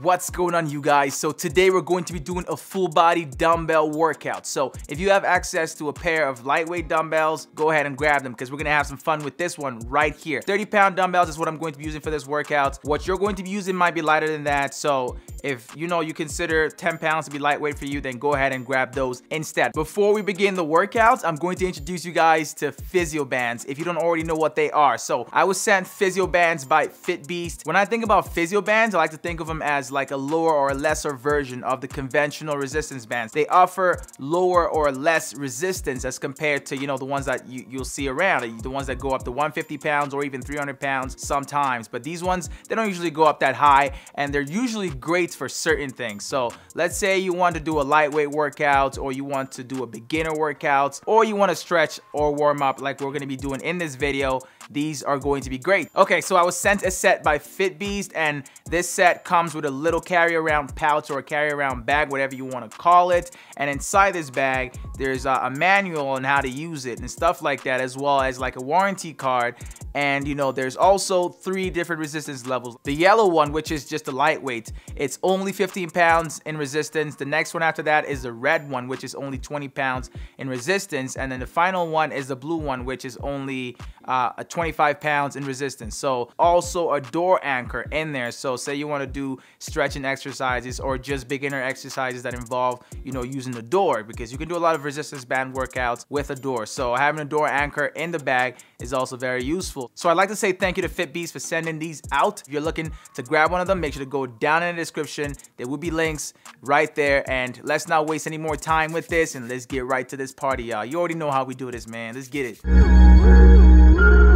What's going on you guys? So today we're going to be doing a full body dumbbell workout. So if you have access to a pair of lightweight dumbbells, go ahead and grab them because we're gonna have some fun with this one right here. 30 pound dumbbells is what I'm going to be using for this workout. What you're going to be using might be lighter than that. So if you know you consider 10 pounds to be lightweight for you, then go ahead and grab those instead. Before we begin the workouts, I'm going to introduce you guys to physio bands if you don't already know what they are. So I was sent physio bands by FitBeast. When I think about physio bands, I like to think of them as like a lower or lesser version of the conventional resistance bands. They offer lower or less resistance as compared to, you know, the ones that you, you'll see around, the ones that go up to 150 pounds or even 300 pounds sometimes. But these ones, they don't usually go up that high and they're usually great for certain things. So let's say you want to do a lightweight workout or you want to do a beginner workout or you want to stretch or warm up like we're going to be doing in this video these are going to be great. Okay, so I was sent a set by FitBeast and this set comes with a little carry around pouch or a carry around bag, whatever you want to call it. And inside this bag, there's a, a manual on how to use it and stuff like that, as well as like a warranty card and you know, there's also three different resistance levels. The yellow one, which is just a lightweight, it's only 15 pounds in resistance. The next one after that is the red one, which is only 20 pounds in resistance. And then the final one is the blue one, which is only uh, 25 pounds in resistance. So also a door anchor in there. So say you want to do stretching exercises or just beginner exercises that involve, you know, using the door because you can do a lot of resistance band workouts with a door. So having a door anchor in the bag is also very useful. So I'd like to say thank you to FitBeast for sending these out. If you're looking to grab one of them, make sure to go down in the description. There will be links right there. And let's not waste any more time with this and let's get right to this party, y'all. You already know how we do this, man. Let's get it.